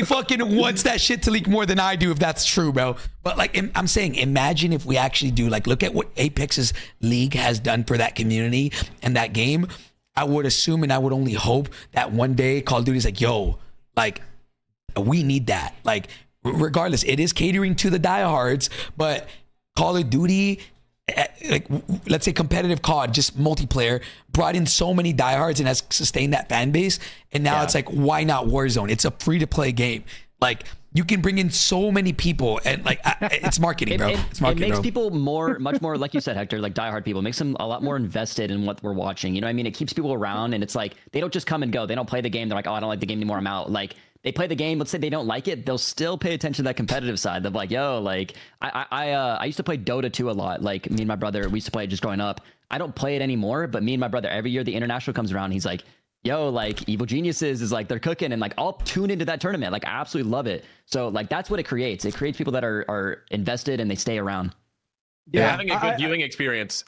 Nobody fucking wants that shit to leak more than I do if that's true, bro. But like im- saying, imagine if we actually do like look at what Apex's league has done for that community and that game. I would assume and I would only hope that one day Call of Duty's like, yo, like we need that. Like regardless, it is catering to the diehards, but Call of Duty Eh, like w- w- let's say competitive COD, just multiplayer, brought in so many diehards and has sustained that fan base. And now Yeah. it's like, why not Warzone? It's a free to play game. Like you can bring in so many people, and like it's marketing, bro. it- it's it makes bro. people more, much more, like you said, Hector, like diehard people. It makes them a lot more invested in what we're watching. You know what I mean? It keeps people around, and it's like they don't just come and go. They don't play the game. They're like, oh, I don't like the game anymore. I'm out. Like they play the game. Let's say they don't like it, they'll still pay attention to that competitive side. They're like, yo, like I, I, I, uh, I used to play Dota 2 a lot. Like me and my brother, we used to play it just growing up. I don't play it anymore, but me and my brother, every year the international comes around, he's like, yo, like Evil Geniuses is like they're cooking, and like I'll tune into that tournament. Like I absolutely love it. So like that's what it creates. It creates people that are are invested and they stay around. You're Yeah, having a good I- viewing experience.